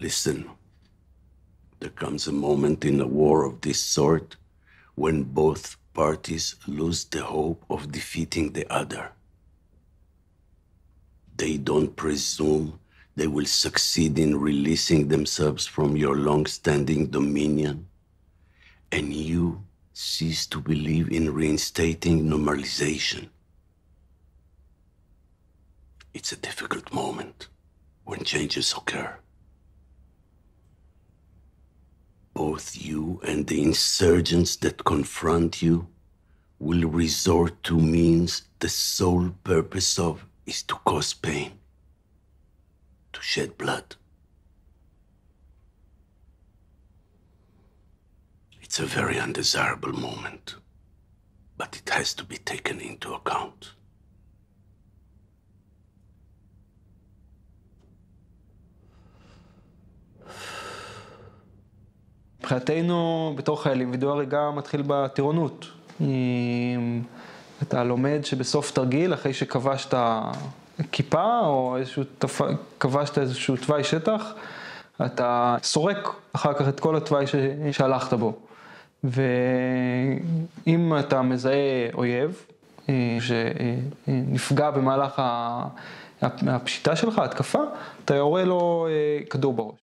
Listen, there comes a moment in a war of this sort when both parties lose the hope of defeating the other. They don't presume they will succeed in releasing themselves from your long standing dominion, and you cease to believe in reinstating normalization. It's a difficult moment when changes occur. Both you and the insurgents that confront you will resort to means the sole purpose of is to cause pain, to shed blood. It's a very undesirable moment, but it has to be taken into account. מבחינתנו, בתור חיילים, וידוא הריגה מתחיל בטירונות. אתה לומד שבסוף תרגיל, אחרי שכבשת כיפה, או איזשהו. כבשת איזשהו תוואי שטח, אתה סורק אחר כך את כל התוואי ש... שהלכת בו. ואם אתה מזהה אויב, שנפגע במהלך הפשיטה שלך, התקפה, אתה יורה לו כדור בראש.